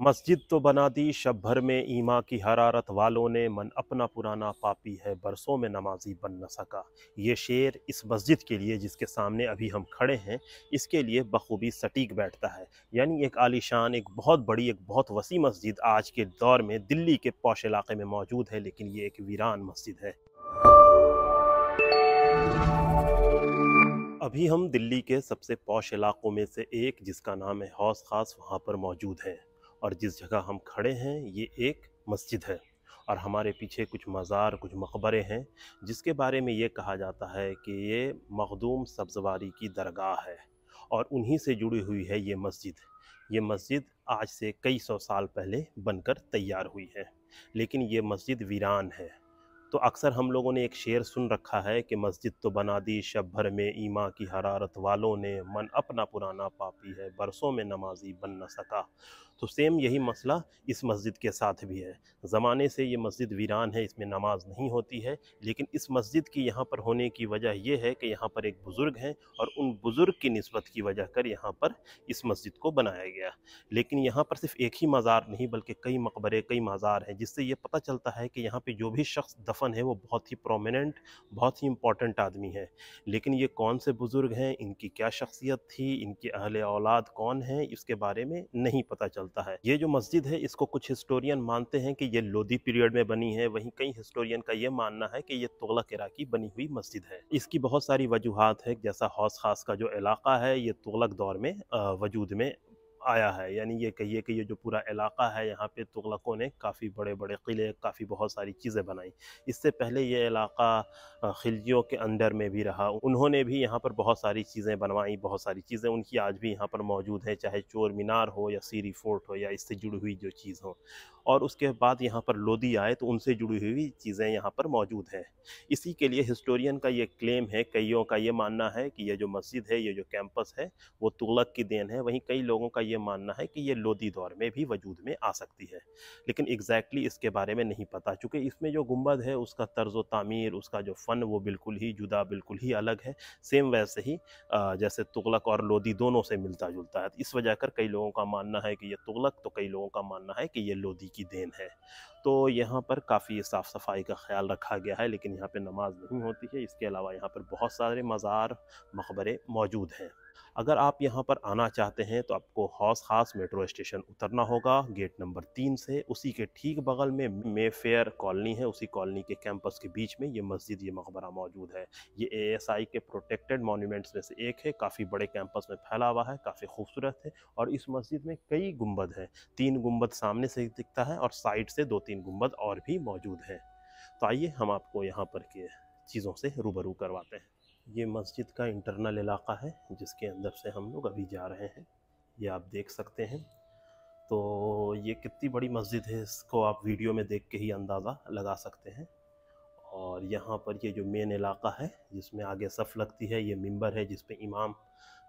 मस्जिद तो बना दी, शब भर में ईमा की हरारत वालों ने मन अपना पुराना पापी है, बरसों में नमाजी बन न सका। ये शेर इस मस्जिद के लिए जिसके सामने अभी हम खड़े हैं, इसके लिए बखूबी सटीक बैठता है। यानी एक आलीशान, एक बहुत बड़ी, एक बहुत वसी मस्जिद आज के दौर में दिल्ली के पौश इलाके में मौजूद है, लेकिन ये एक वीरान मस्जिद है। अभी हम दिल्ली के सबसे पौश इलाकों में से एक, जिसका नाम है हौस खास, वहाँ पर मौजूद है। और जिस जगह हम खड़े हैं, ये एक मस्जिद है। और हमारे पीछे कुछ मज़ार, कुछ मकबरे हैं, जिसके बारे में ये कहा जाता है कि ये मखदूम सब्जवारी की दरगाह है और उन्हीं से जुड़ी हुई है ये मस्जिद। ये मस्जिद आज से कई सौ साल पहले बनकर तैयार हुई है, लेकिन ये मस्जिद वीरान है। तो अक्सर हम लोगों ने एक शेर सुन रखा है कि मस्जिद तो बना दी, शब भर में ईमा की हरारत वालों ने, मन अपना पुराना पापी है, बरसों में नमाजी बन न सका। तो सेम यही मसला इस मस्जिद के साथ भी है। ज़माने से ये मस्जिद वीरान है, इसमें नमाज़ नहीं होती है, लेकिन इस मस्जिद की यहाँ पर होने की वजह यह है कि यहाँ पर एक बुज़ुर्ग हैं और उन बुज़ुर्ग की नस्बत की वजह कर यहाँ पर इस मस्जिद को बनाया गया। लेकिन यहाँ पर सिर्फ़ एक ही मज़ार नहीं, बल्कि कई मकबरे, कई मज़ार हैं, जिससे ये पता चलता है कि यहाँ पर जो भी शख्स दफन है, वो बहुत ही प्रोमिनेंट बहुत ही इंपॉर्टेंट आदमी है। लेकिन ये कौन से बुज़ुर्ग हैं, इनकी क्या शख्सियत थी, इनके अहल औलाद कौन हैं, इसके बारे में नहीं पता चलता है। ये जो मस्जिद है, इसको कुछ हिस्टोरियन मानते हैं कि ये लोधी पीरियड में बनी है, वहीं कई हिस्टोरियन का ये मानना है कि ये तुगलक इरा की बनी हुई मस्जिद है। इसकी बहुत सारी वजूहत है, जैसा हौस खास का जो इलाका है, ये तुगलक दौर में वजूद में आया है। यानी ये कहिए कि ये जो पूरा इलाका है, यहाँ पे तुगलकों ने काफ़ी बड़े बड़े किले, काफ़ी बहुत सारी चीज़ें बनाई। इससे पहले ये इलाका खिलजियों के अंदर में भी रहा। उन्होंने भी यहाँ पर बहुत सारी चीज़ें बनवाई, बहुत सारी चीज़ें। उनकी आज भी यहाँ पर मौजूद हैं, चाहे चोर मीनार हो या सीरी फोर्ट हो या इससे जुड़ी हुई जो चीज़ हो। और उसके बाद यहाँ पर लोधी आए तो उनसे जुड़ी हुई चीज़ें यहाँ पर मौजूद हैं। इसी के लिए हिस्टोरियन का ये क्लेम है, कईयों का ये मानना है कि ये जो मस्जिद है, ये जो कैंपस है, वो तुगलक की देन है। वहीं कई लोगों का ये मानना है कि ये लोधी दौर में भी वजूद में आ सकती है। लेकिन एग्जैक्टली इसके बारे में नहीं पता चूँकि इसमें जो गुंबद है, उसका तर्ज तामीर, उसका जो फ़न, वो बिल्कुल ही जुदा, बिल्कुल ही अलग है। सेम वैसे ही जैसे तुगलक और लोधी दोनों से मिलता जुलता है। इस वजह कर कई लोगों का मानना है कि ये तुगलक तो कई लोगों का मानना है कि ये लोधी की देन है। तो यहाँ पर काफ़ी साफ़ सफ़ाई का ख्याल रखा गया है, लेकिन यहाँ पर नमाज़ नहीं होती है। इसके अलावा यहाँ पर बहुत सारे मज़ार, मकबरे मौजूद हैं। अगर आप यहाँ पर आना चाहते हैं तो आपको हौस खास मेट्रो स्टेशन उतरना होगा, गेट नंबर तीन से। उसी के ठीक बगल में मे फेयर कॉलोनी है, उसी कॉलोनी के कैंपस के बीच में ये मस्जिद, ये मकबरा मौजूद है। ये एएसआई के प्रोटेक्टेड मॉन्यूमेंट्स में से एक है। काफ़ी बड़े कैंपस में फैला हुआ है, काफ़ी खूबसूरत है और इस मस्जिद में कई गुंबद हैं। तीन गुंबद सामने से दिखता है और साइड से दो तीन गुंबद और भी मौजूद हैं। तो आइए हम आपको यहाँ पर के चीज़ों से रूबरू करवाते हैं। ये मस्जिद का इंटरनल इलाका है, जिसके अंदर से हम लोग अभी जा रहे हैं। ये आप देख सकते हैं। तो ये कितनी बड़ी मस्जिद है, इसको आप वीडियो में देख के ही अंदाज़ा लगा सकते हैं। और यहाँ पर ये जो मेन इलाका है, जिसमें आगे सफ़ लगती है, ये मिंबर है, जिस पे इमाम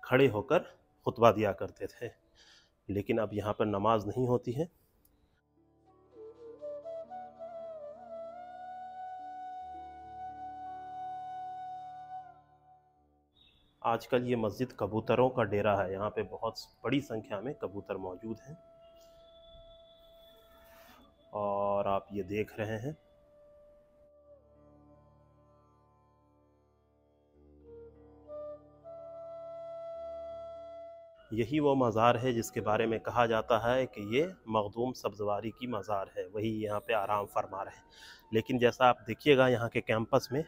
खड़े होकर खुतबा दिया करते थे। लेकिन अब यहाँ पर नमाज़ नहीं होती है। आजकल ये मस्जिद कबूतरों का डेरा है। यहाँ पे बहुत बड़ी संख्या में कबूतर मौजूद हैं। और आप ये देख रहे हैं। यही वो मज़ार है जिसके बारे में कहा जाता है कि ये मखदूम सब्जवारी की मज़ार है। वही यहाँ पे आराम फरमा रहे हैं। लेकिन जैसा आप देखिएगा यहाँ के कैंपस में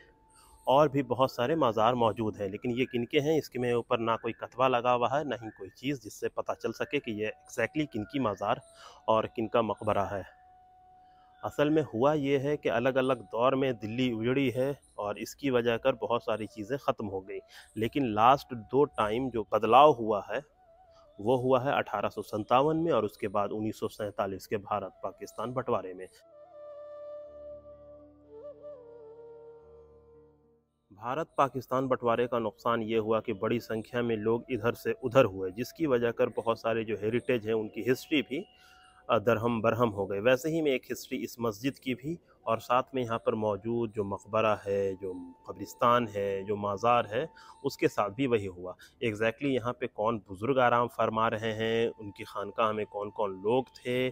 और भी बहुत सारे मज़ार मौजूद हैं, लेकिन ये किनके हैं, इसके में ऊपर ना कोई कतवा लगा हुआ है ना ही कोई चीज़ जिससे पता चल सके कि ये एग्जैक्टली किनकी मज़ार और किनका मकबरा है। असल में हुआ ये है कि अलग अलग दौर में दिल्ली उजड़ी है और इसकी वजह कर बहुत सारी चीज़ें ख़त्म हो गई, लेकिन लास्ट दो टाइम जो बदलाव हुआ है, वो हुआ है अठारह सौ सतावन में और उसके बाद उन्नीस सौ सैंतालीस के भारत पाकिस्तान बंटवारे में। भारत पाकिस्तान बंटवारे का नुकसान ये हुआ कि बड़ी संख्या में लोग इधर से उधर हुए, जिसकी वजह कर बहुत सारे जो हेरिटेज हैं, उनकी हिस्ट्री भी दरहम बरहम हो गए वैसे ही में एक हिस्ट्री इस मस्जिद की भी, और साथ में यहाँ पर मौजूद जो मकबरा है, जो कब्रिस्तान है, जो माज़ार है, उसके साथ भी वही हुआ। एग्जैक्टली exactly यहाँ पे कौन बुज़ुर्ग आराम फरमा रहे हैं, उनकी खानकाह में कौन कौन लोग थे,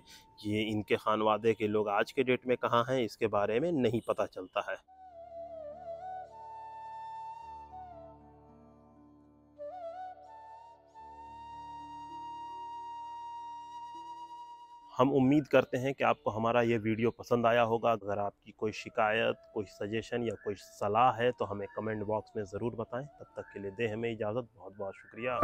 ये इनके खानवादे के लोग आज के डेट में कहाँ हैं, इसके बारे में नहीं पता चलता है। हम उम्मीद करते हैं कि आपको हमारा ये वीडियो पसंद आया होगा। अगर आपकी कोई शिकायत, कोई सजेशन या कोई सलाह है तो हमें कमेंट बॉक्स में ज़रूर बताएँ। तब तक के लिए दें हमें इजाज़त। बहुत बहुत शुक्रिया।